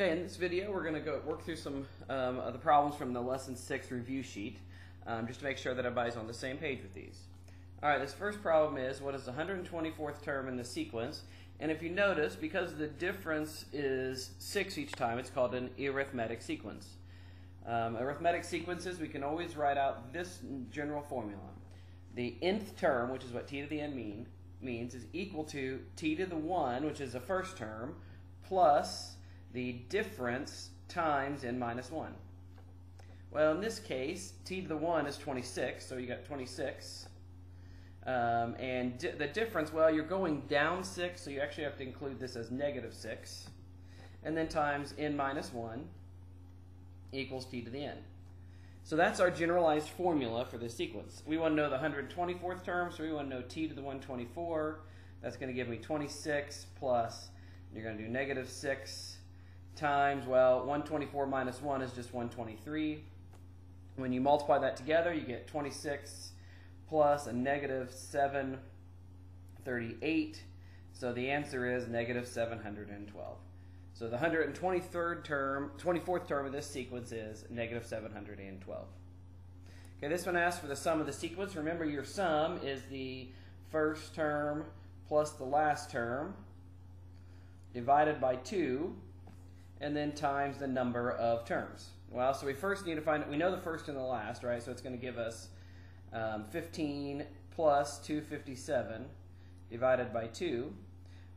Okay, in this video, we're going to go work through some um, of the problems from the Lesson 6 review sheet, um, just to make sure that everybody's on the same page with these. All right, this first problem is, what is the 124th term in the sequence? And if you notice, because the difference is 6 each time, it's called an arithmetic sequence. Um, arithmetic sequences, we can always write out this general formula. The nth term, which is what t to the n mean, means, is equal to t to the 1, which is the first term, plus the difference times n minus 1. Well, in this case, t to the 1 is 26, so you got 26. Um, and di the difference, well, you're going down 6, so you actually have to include this as negative 6. And then times n minus 1 equals t to the n. So that's our generalized formula for this sequence. We want to know the 124th term, so we want to know t to the 124. That's going to give me 26 plus, you're going to do negative 6 times, well, 124 minus 1 is just 123. When you multiply that together, you get 26 plus a negative 738. So the answer is negative 712. So the 123rd term, 24th term of this sequence is negative 712. Okay, this one asks for the sum of the sequence. Remember, your sum is the first term plus the last term divided by 2 and then times the number of terms. Well, so we first need to find, we know the first and the last, right? So it's going to give us um, 15 plus 257 divided by 2.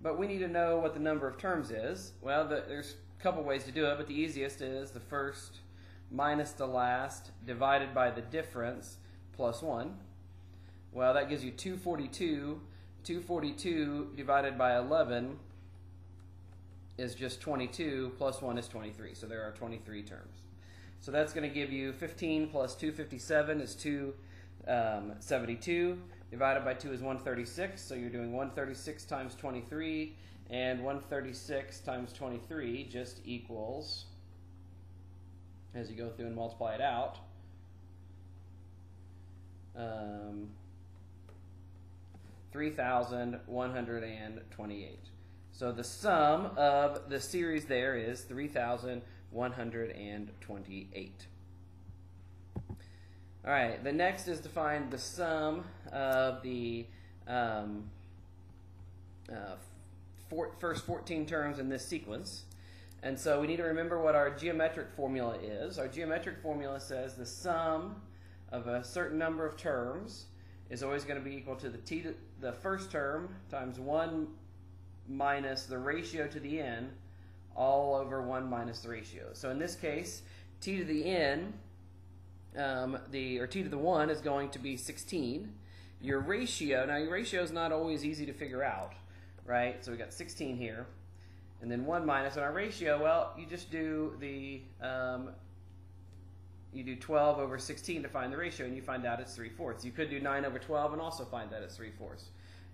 But we need to know what the number of terms is. Well, the, there's a couple ways to do it, but the easiest is the first minus the last divided by the difference plus 1. Well, that gives you 242. 242 divided by 11 is just 22, plus 1 is 23. So there are 23 terms. So that's going to give you 15 plus 257 is 272. Um, divided by 2 is 136. So you're doing 136 times 23. And 136 times 23 just equals, as you go through and multiply it out, um, 3,128. So the sum of the series there is 3,128. All right, the next is to find the sum of the um, uh, four, first 14 terms in this sequence. And so we need to remember what our geometric formula is. Our geometric formula says the sum of a certain number of terms is always going to be equal to the t to the first term times 1 minus the ratio to the n all over 1 minus the ratio. So in this case, t to the n, um, the or t to the 1 is going to be 16. Your ratio, now your ratio is not always easy to figure out, right? So we got 16 here. And then 1 minus. and our ratio, well, you just do the, um, you do 12 over 16 to find the ratio, and you find out it's 3 fourths. You could do 9 over 12 and also find that it's 3 fourths.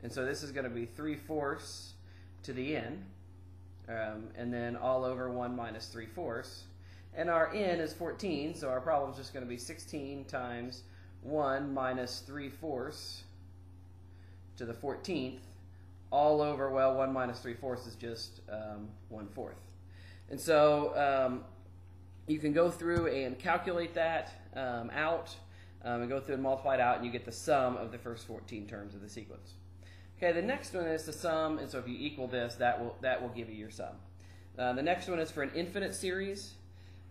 And so this is going to be 3 fourths to the n, um, and then all over 1 minus 3 fourths. And our n is 14, so our problem is just going to be 16 times 1 minus 3 fourths to the 14th, all over, well, 1 minus 3 fourths is just um, 1 fourth. And so um, you can go through and calculate that um, out, um, and go through and multiply it out, and you get the sum of the first 14 terms of the sequence. Okay, the next one is the sum, and so if you equal this, that will that will give you your sum. Uh, the next one is for an infinite series.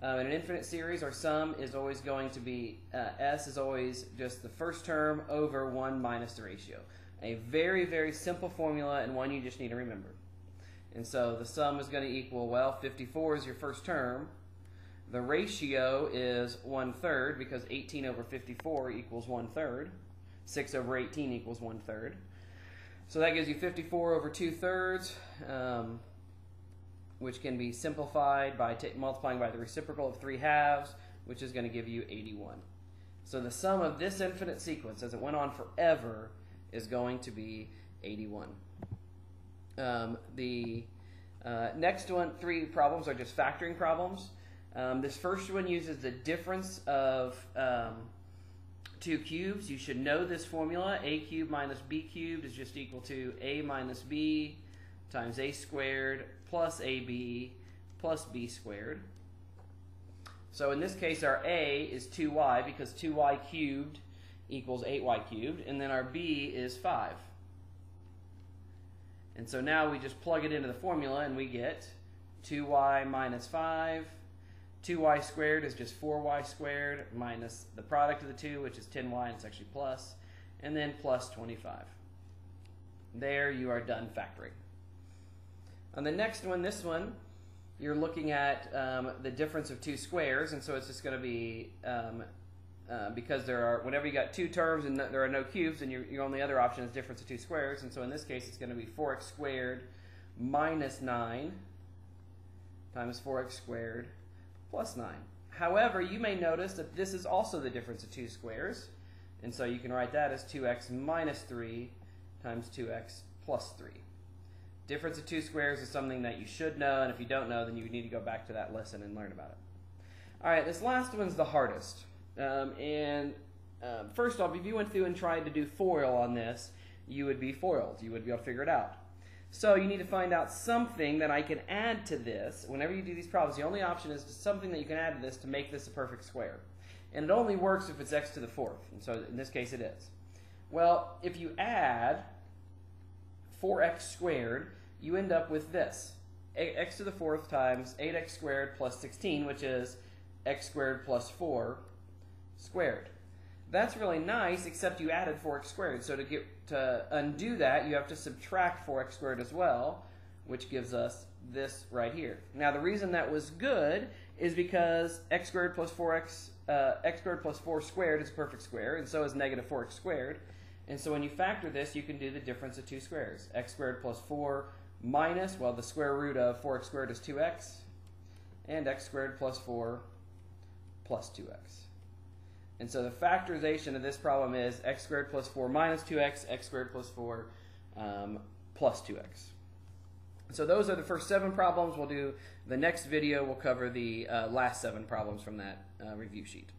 Um, in an infinite series, our sum is always going to be uh, s is always just the first term over one minus the ratio. A very very simple formula and one you just need to remember. And so the sum is going to equal well, 54 is your first term. The ratio is one third because 18 over 54 equals one third. 6 over 18 equals one third. So that gives you 54 over 2 thirds, um, which can be simplified by multiplying by the reciprocal of 3 halves, which is going to give you 81. So the sum of this infinite sequence, as it went on forever, is going to be 81. Um, the uh, next one, three problems are just factoring problems. Um, this first one uses the difference of um, two cubes. You should know this formula. a cubed minus b cubed is just equal to a minus b times a squared plus ab plus b squared. So in this case, our a is 2y because 2y cubed equals 8y cubed, and then our b is 5. And so now we just plug it into the formula and we get 2y minus 5. 2y squared is just 4y squared minus the product of the two, which is 10y, and it's actually plus, and then plus 25. There you are done factoring. On the next one, this one, you're looking at um, the difference of two squares, and so it's just going to be um, uh, because there are whenever you got two terms and no, there are no cubes, and your, your only other option is difference of two squares, and so in this case it's going to be 4x squared minus 9 times 4x squared plus 9. However, you may notice that this is also the difference of two squares, and so you can write that as 2x minus 3 times 2x plus 3. Difference of two squares is something that you should know, and if you don't know, then you need to go back to that lesson and learn about it. All right, this last one's the hardest. Um, and uh, first off, if you went through and tried to do FOIL on this, you would be foiled. You would be able to figure it out. So you need to find out something that I can add to this. Whenever you do these problems, the only option is something that you can add to this to make this a perfect square. And it only works if it's x to the fourth. And so in this case it is. Well, if you add 4x squared, you end up with this. x to the fourth times 8x squared plus 16, which is x squared plus 4 squared. That's really nice, except you added 4x squared. So to get to undo that, you have to subtract 4x squared as well, which gives us this right here. Now the reason that was good is because x squared plus 4x, uh, x squared plus 4 squared is a perfect square, and so is negative 4x squared. And so when you factor this, you can do the difference of two squares. x squared plus 4 minus, well, the square root of 4x squared is 2x, and x squared plus 4 plus 2x. And so the factorization of this problem is x squared plus 4 minus 2x, x squared plus 4 um, plus 2x. So those are the first seven problems. We'll do the next video. We'll cover the uh, last seven problems from that uh, review sheet.